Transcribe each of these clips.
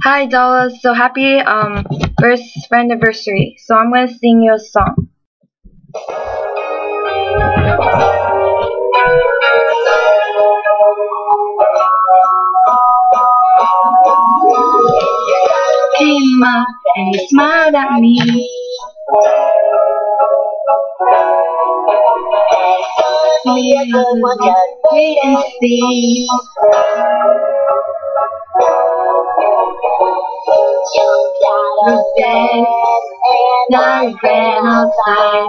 Hi Dala, so happy um first anniversary. So I'm gonna sing you a song. Came up and you smiled at me. Wait and see. I ran outside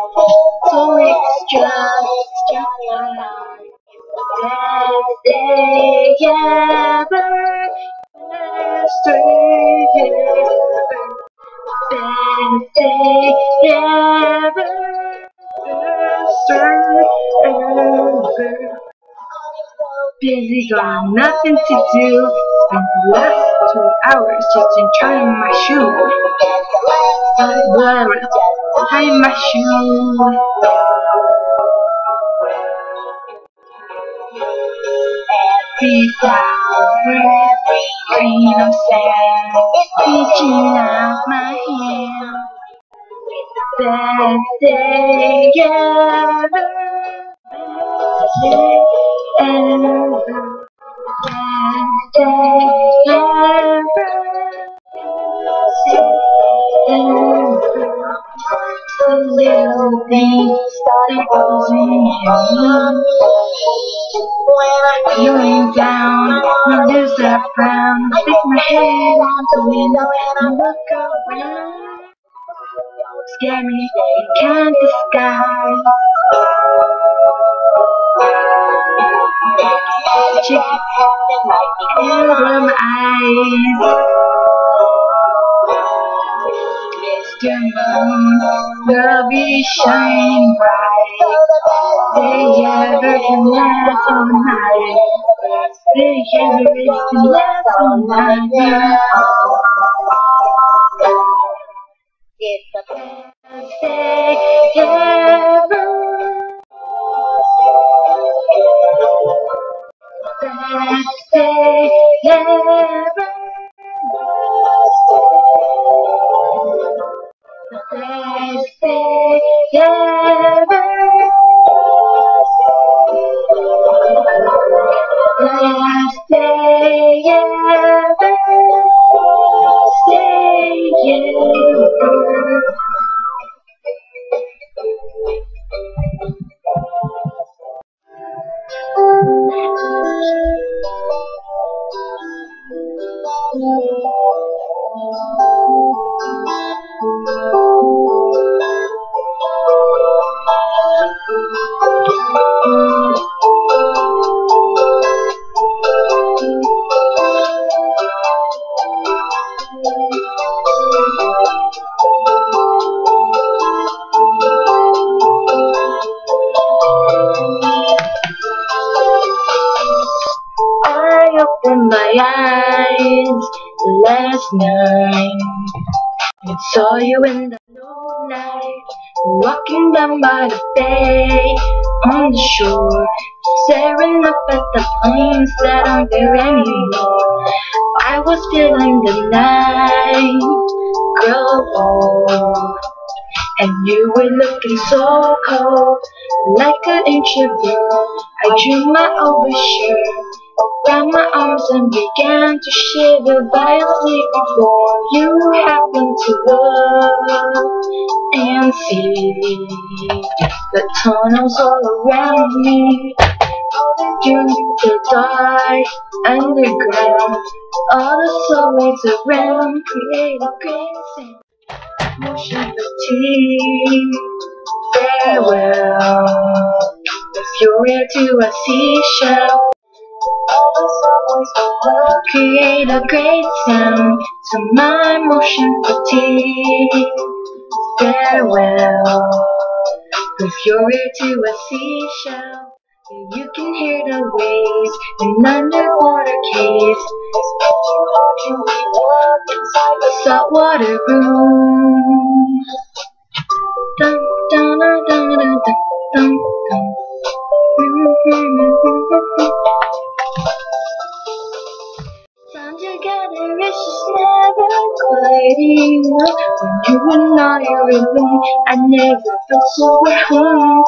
so extra, best day ever, best day ever, best day ever, best day ever. Busy, got nothing to do. Spent the two hours just in trying my shoe. Whatever, tying my shoe. Every flower, every grain of sand is reaching out my hand. Best day ever, best day ever, best day little things that goes in your Feeling down, I lose that frown. Stick my head out the window and I look around. Scare me, can't disguise. Chicken and my eyes. Mr. Moon will be shining bright. They ever can last all night. They ever can last all night. It's the best saw you in the moonlight, walking down by the bay on the shore, staring up at the planes that aren't there anymore. I was feeling the night grow old, and you were looking so cold, like an bird. I drew my overshirt around my arms and began to shiver violently before you happened to look and see the tunnels all around me. Through the dark underground, all the subways around create a sound. Motion fatigue, farewell. If you're to a seashell, create a great sound to my motion fatigue. Farewell. If you're here to a seashell, you can hear the waves in underwater caves. A saltwater room. Dun, dun, dun, dun, dun, dun, dun. Enough when you and I are alone. I never felt so at home.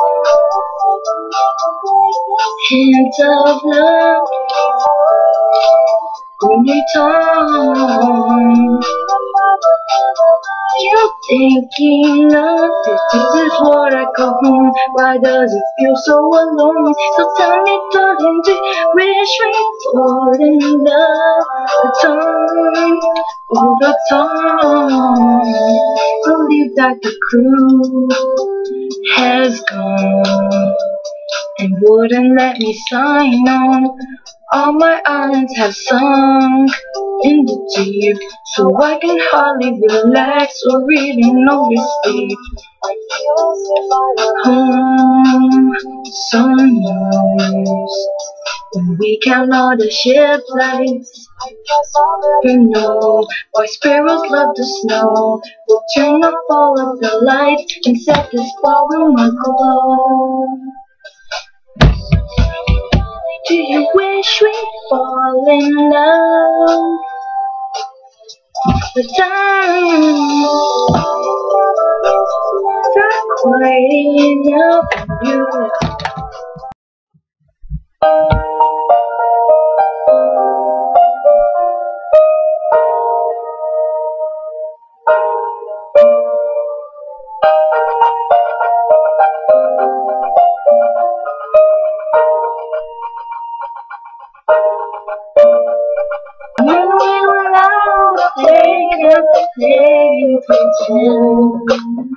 Hint of love when you talk. You thinking of this? This is what I call home. Why does it feel so alone? So tell me, darling, do you wish we fall in love? The time, all oh, the time. Believe that the crew has gone and wouldn't let me sign on. All my islands have sunk in the deep, so I can hardly relax or really your sleep. Home, knows when we count all the ship lights. You know why sparrows love the snow. We'll turn off all of the lights and set this ballroom aglow. Do you wish we'd fall in love? The time not quite enough you. Pretend.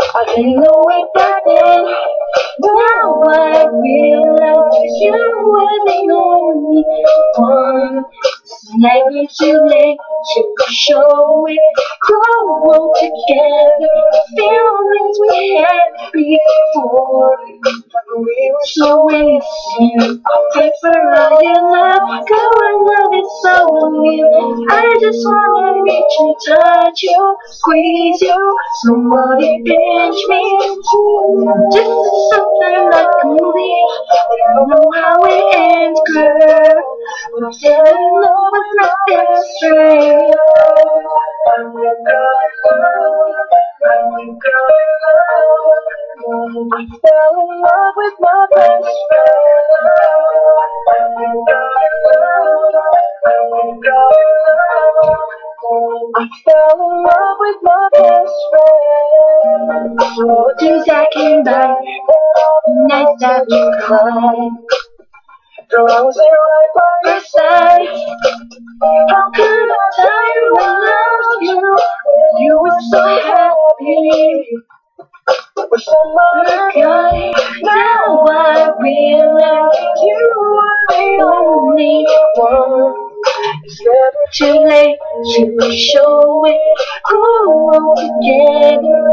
I didn't know it back then. Now I realize you were the only one. It's never too late to show it. Grow old together. So. I'll pray for all your love. Girl, I love it so real. I just wanna reach and touch you, squeeze you. Somebody pinch me. Just something like a movie. Don't know how it ends, girl. I'm still in love with my best. I'm a girl I fell in love with my best friend. I fell in love with my best friend. Oh, days I came by, nights that you cried. Was there right by your side. How could I tell you I loved you? You were so happy with somebody guy. Now I realize you were the only one. It's never too late to show it. Grow together.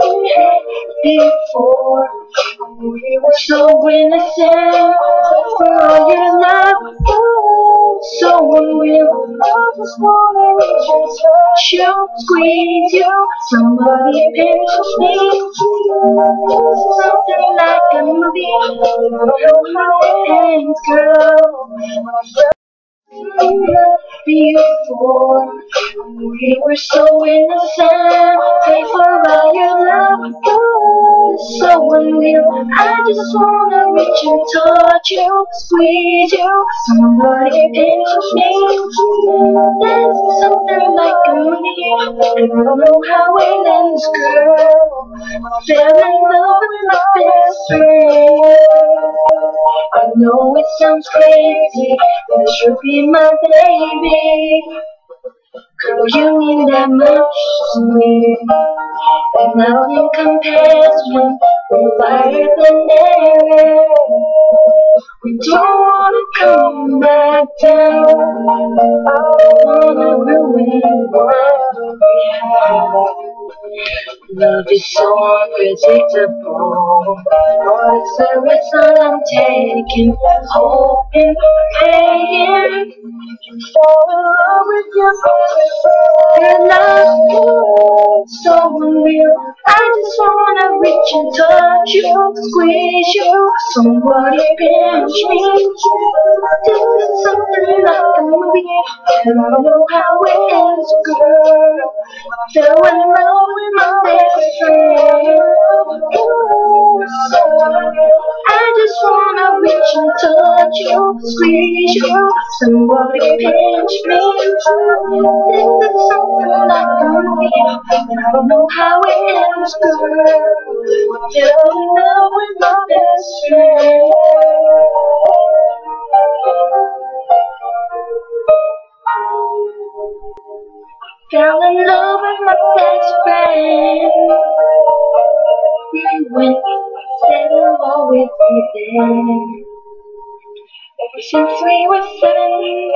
We had before. We were so innocent. For all your love, unreal. I just wanna reach and touch you, squeeze you. Somebody pinch me. Something like a movie. How it ends, girl before. We were so innocent, pay for all your love, so unreal. I just wanna reach and touch you, squeeze you, somebody pinch me. There's something like a movie. I don't know how it ends, girl. Fell in love with my best friend. I know it sounds crazy, but it should be my baby. Girl, you mean that much to me. And nothing compares when we're lighter than air. We don't wanna come back down. I don't wanna ruin what we have. Love is so unpredictable. But it's the risk that I'm taking, hoping, praying. You fall in love with your best friend. So unreal. I just wanna reach and touch you, squeeze you, somebody pinch me. This is something like a movie, and I don't know how it ends, girl. Fell in love with my best friend. You, somebody pinch me. This is something a movie, and I don't know how it ends, girl. In love with my best friend. Fell in love with my best friend. We went, said I'll always be there. Since we were seven.